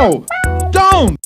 No! Don't!